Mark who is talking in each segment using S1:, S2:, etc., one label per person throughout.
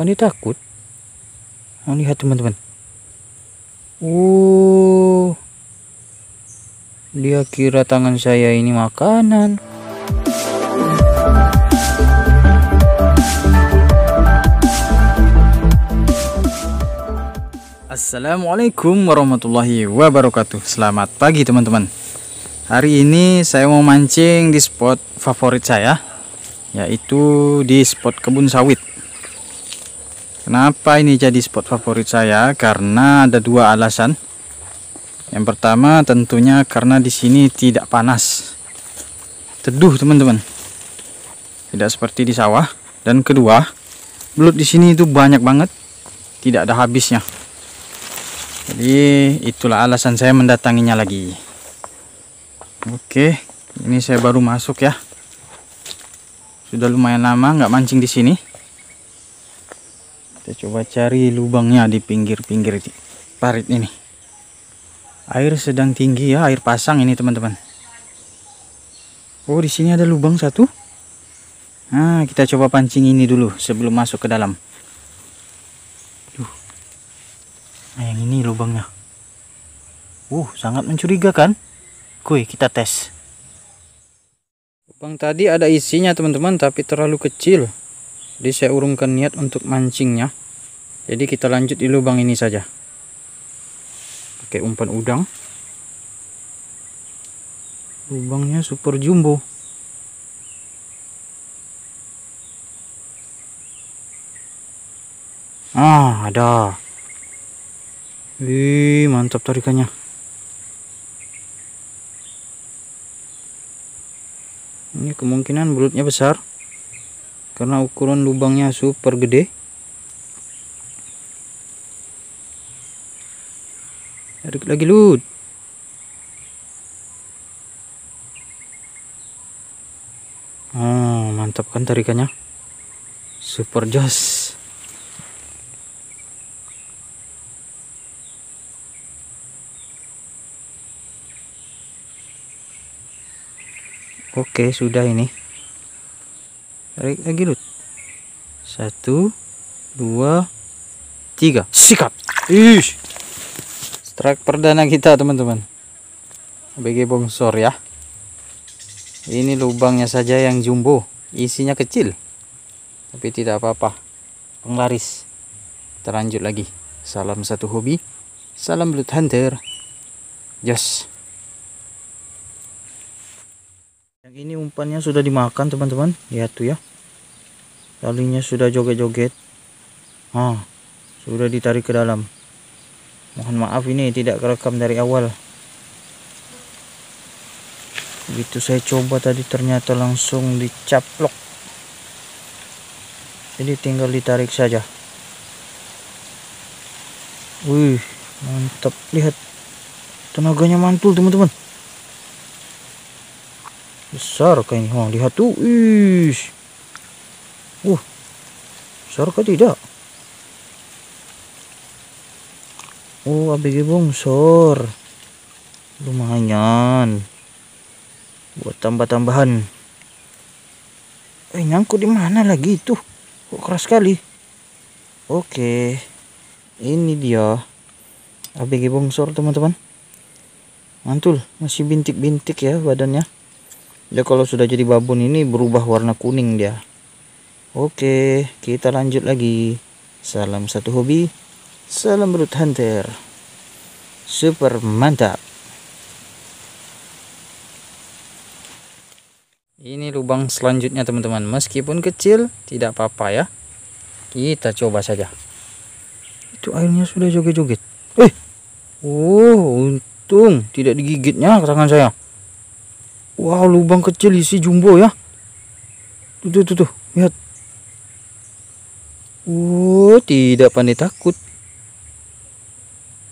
S1: Dia takut. Oh, lihat teman-teman. Oh. Dia kira tangan saya ini makanan. Assalamualaikum warahmatullahi wabarakatuh Selamat pagi teman-teman Hari ini saya mau mancing di spot favorit saya Yaitu di spot kebun sawit Kenapa ini jadi spot favorit saya? Karena ada dua alasan. Yang pertama tentunya karena di sini tidak panas. Teduh teman-teman. Tidak seperti di sawah. Dan kedua Belut di sini itu banyak banget. Tidak ada habisnya. Jadi itulah alasan saya mendatanginya lagi. Oke ini saya baru masuk ya. Sudah lumayan lama nggak mancing di sini kita coba cari lubangnya di pinggir-pinggir parit ini air sedang tinggi ya air pasang ini teman-teman oh di sini ada lubang satu nah kita coba pancing ini dulu sebelum masuk ke dalam Nah, yang ini lubangnya. Uh, sangat mencurigakan. Kuy, kita tes. Lubang tadi ada isinya, teman-teman, tapi terlalu kecil. Jadi saya urungkan niat untuk mancingnya. Jadi kita lanjut di lubang ini saja. Pakai umpan udang. Lubangnya super jumbo. Ah, ada. Wih, mantap tarikannya. Ini kemungkinan belutnya besar. Karena ukuran lubangnya super gede. Tarik lagi lut. Oh, mantap kan tarikannya. Super jos. Oke, sudah ini. Tarik lagi, Lut. Satu, dua, tiga. Sikat. Ish. Strike perdana kita, teman-teman. BG bongsor ya. Ini lubangnya saja yang jumbo. Isinya kecil. Tapi tidak apa-apa. Penglaris. Kita lanjut lagi. Salam satu hobi. Salam Blood Hunter. Jos. yang ini umpannya sudah dimakan teman-teman lihat tuh ya talinya sudah joget-joget ah sudah ditarik ke dalam mohon maaf ini tidak kerekam dari awal. Begitu saya coba tadi ternyata langsung dicaplok. Jadi tinggal ditarik saja. Wih mantap. Lihat tenaganya mantul teman-teman. Besar kayaknya oh, lihat tuh. Ish. Uh besar kah tidak oh ABG bongsor. Lumayan. Buat tambah-tambahan. Eh nyangkut di mana lagi itu? Kok keras sekali? Oke. Ini dia. ABG bongsor teman-teman. Mantul. Masih bintik-bintik ya badannya. Dia kalau sudah jadi babon ini berubah warna kuning dia. Oke kita lanjut lagi. Salam satu hobi salam brut hunter super mantap ini lubang selanjutnya teman-teman meskipun kecil tidak apa-apa ya kita coba saja itu airnya sudah joget-joget eh oh untung tidak digigitnya tangan saya Wow, lubang kecil isi jumbo ya. Tuh, tuh, tuh, tuh. lihat. Oh, tidak pandai takut.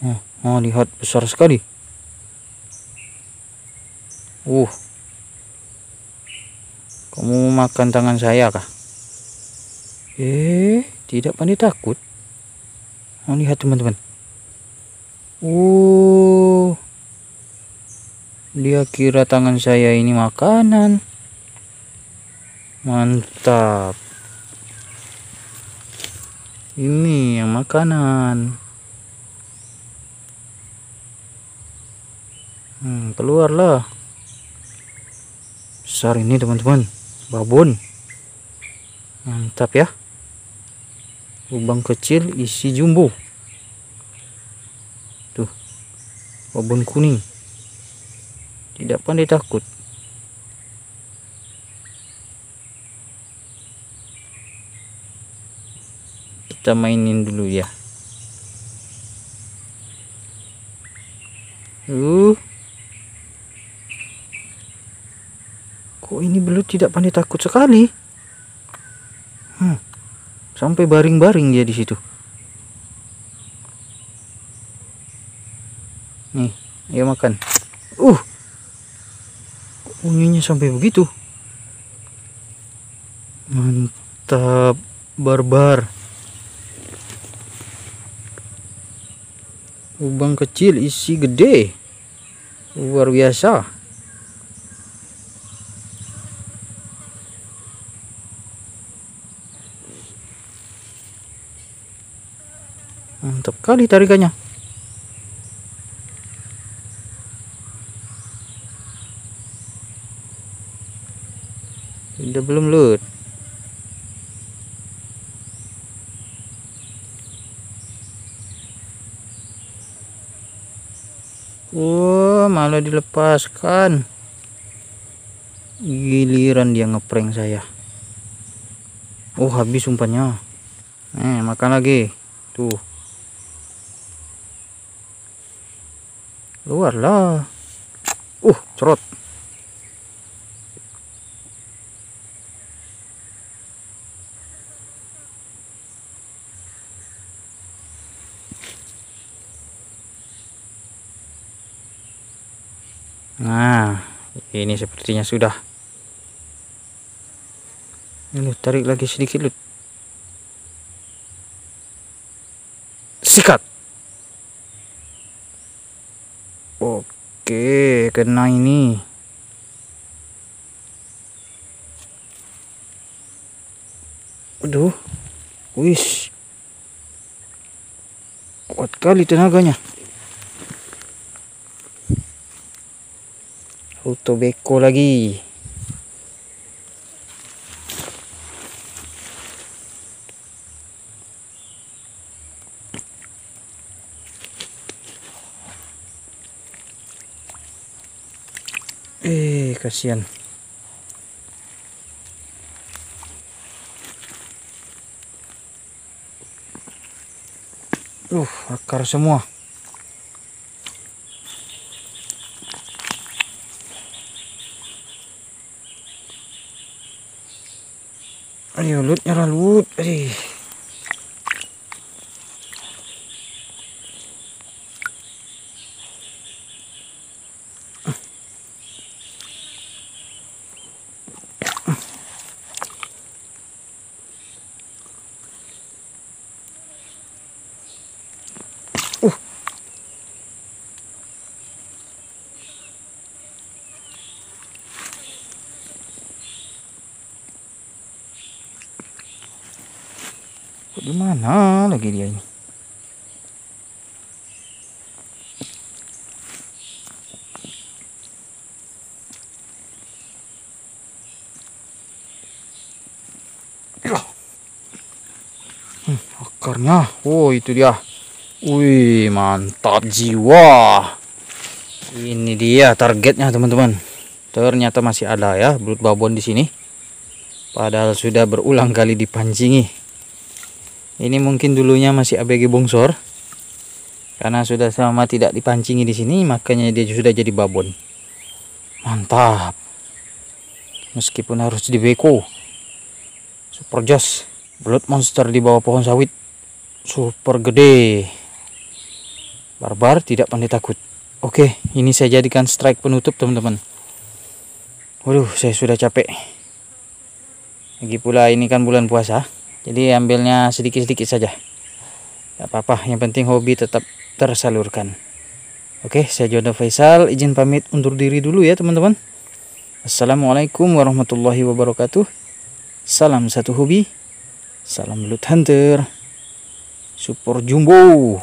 S1: Oh, lihat besar sekali. Uh. Kamu makan tangan saya kah? Eh, tidak pandai takut. Oh, lihat teman-teman. Uh. Dia kira tangan saya ini makanan. Mantap. Ini yang makanan. Hmm, keluarlah. Besar ini teman-teman. Babon. Mantap ya. Lubang kecil isi jumbo. Tuh. Babon kuning. Tidak pandai takut. Kita mainin dulu ya. Uh. Kok ini belut tidak pandai takut sekali? Hmm. Sampai baring-baring dia di situ. Nih, dia makan. Uh. Unyinya sampai begitu. Mantap, barbar. Lubang kecil isi gede. Luar biasa. Mantap kali tarikannya udah belum lut Wah, malah dilepaskan. Giliran dia ngeprank saya. Oh, habis umpannya. Eh, makan lagi. Tuh. Luar lah. Uh, cerot. Nah, ini sepertinya sudah. Ini tarik lagi sedikit, Lut. Sikat. Oke, kena ini. Aduh. Wis. Kuat kali tenaganya. Auto beko lagi. Eh, kasihan. Uh, akar semua. Ayo, lut nyerah lut. Aduh. Di mana lagi dia ini? Hmm, akarnya. Oh, itu dia. Wih, mantap jiwa. Ini dia targetnya, teman-teman. Ternyata masih ada ya belut babon di sini. Padahal sudah berulang kali dipancingi ini mungkin dulunya masih ABG bongsor. Karena sudah sama tidak dipancingi di sini makanya dia sudah jadi babon. Mantap. Meskipun harus di beko super jos blood monster di bawah pohon sawit. Super gede. Barbar tidak pandai takut. Oke ini saya jadikan strike penutup teman-teman. Waduh saya sudah capek. Lagi pula ini kan bulan puasa jadi ambilnya sedikit-sedikit saja. Tidak apa-apa yang penting hobi tetap tersalurkan. Oke saya Jodoh Faisal. Izin pamit undur diri dulu ya teman-teman. Assalamualaikum warahmatullahi wabarakatuh. Salam satu hobi salam loot hunter Super jumbo.